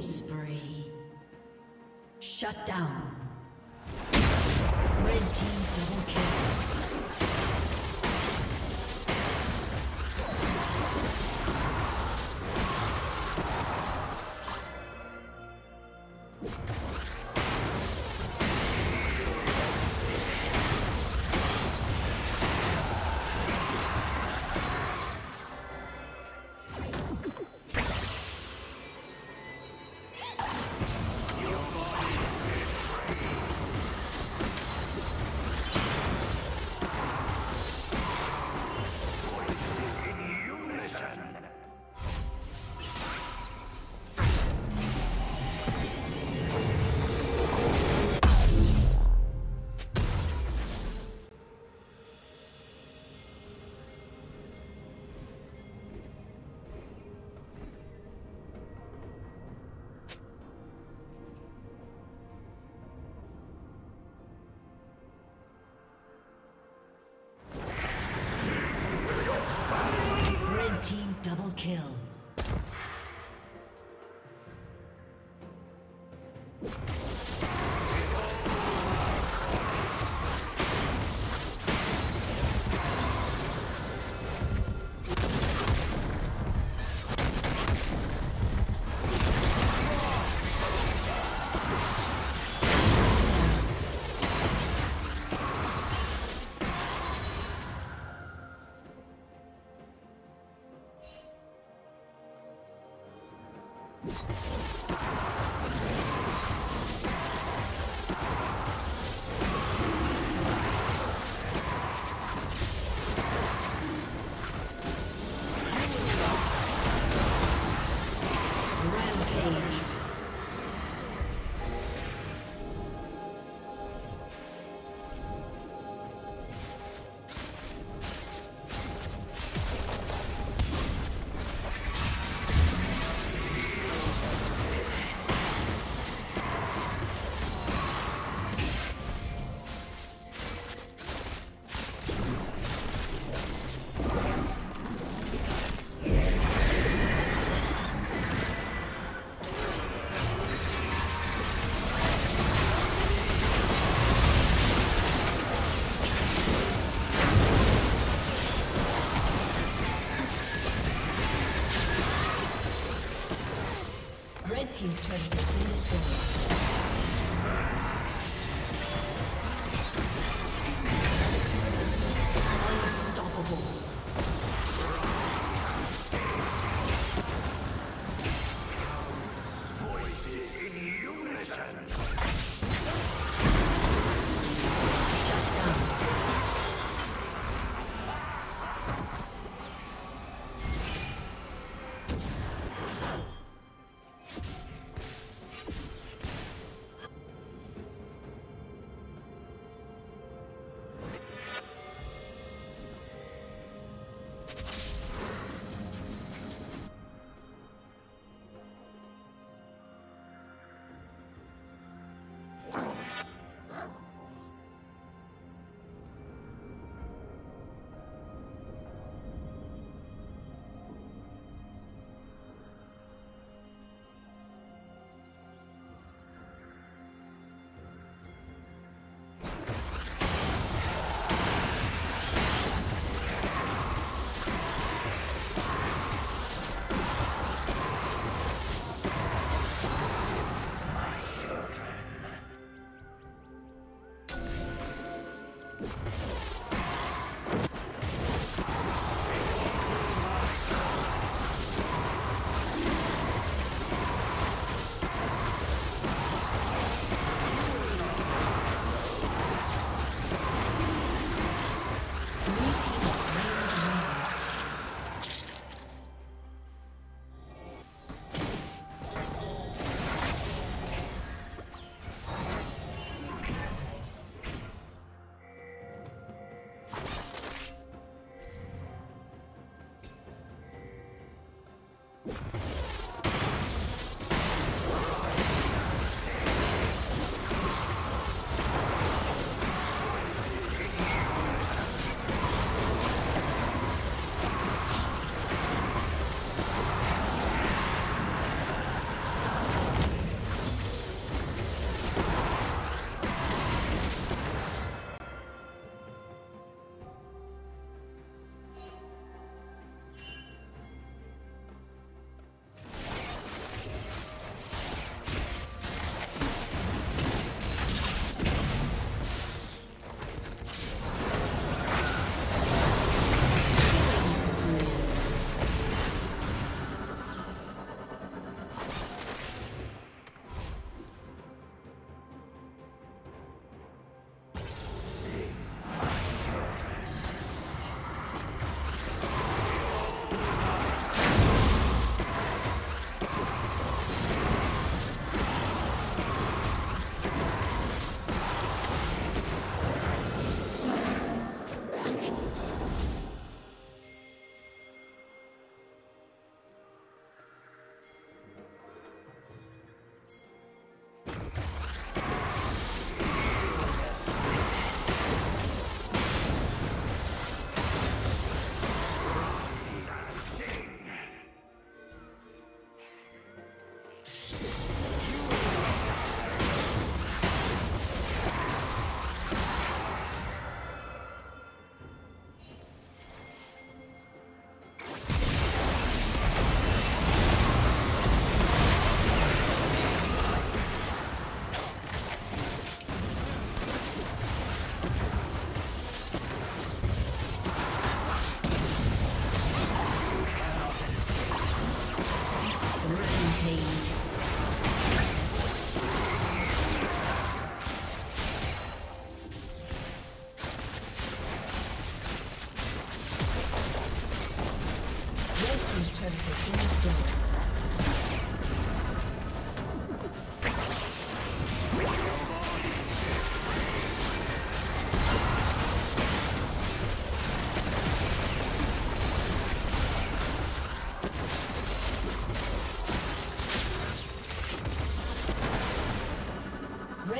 Spree. Shut down.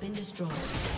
Been destroyed.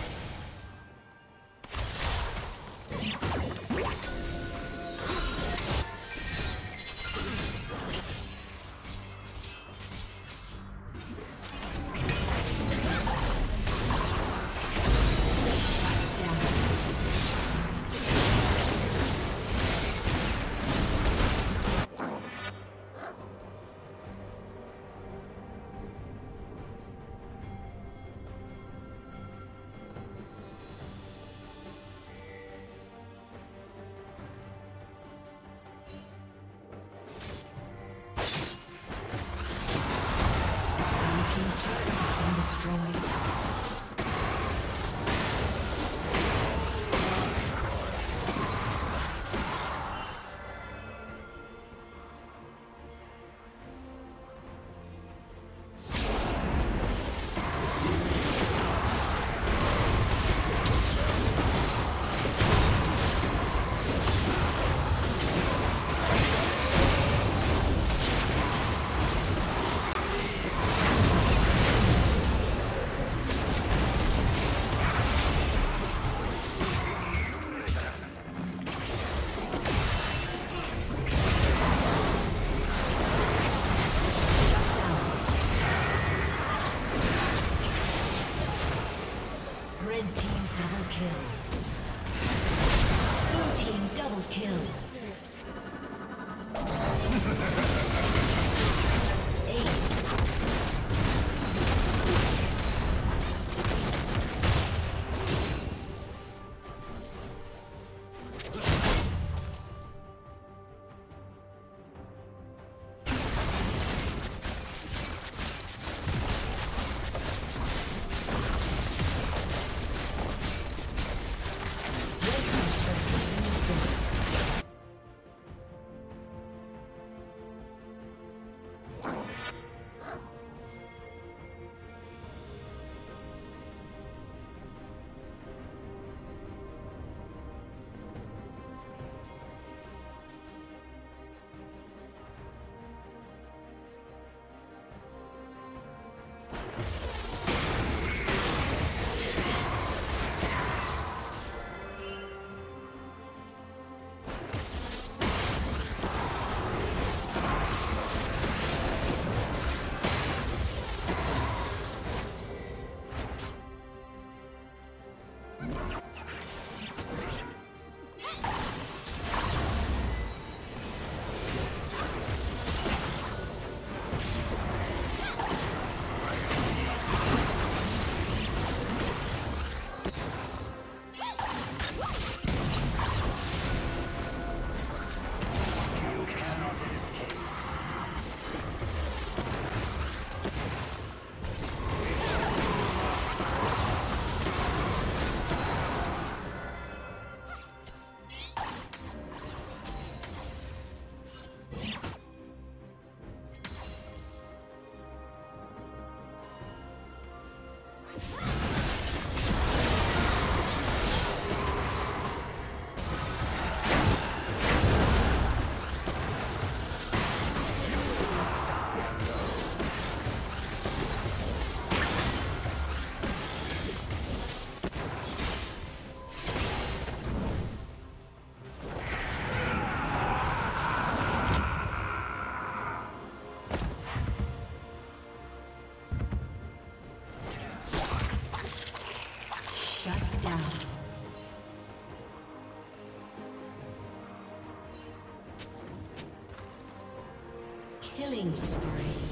Killing spree.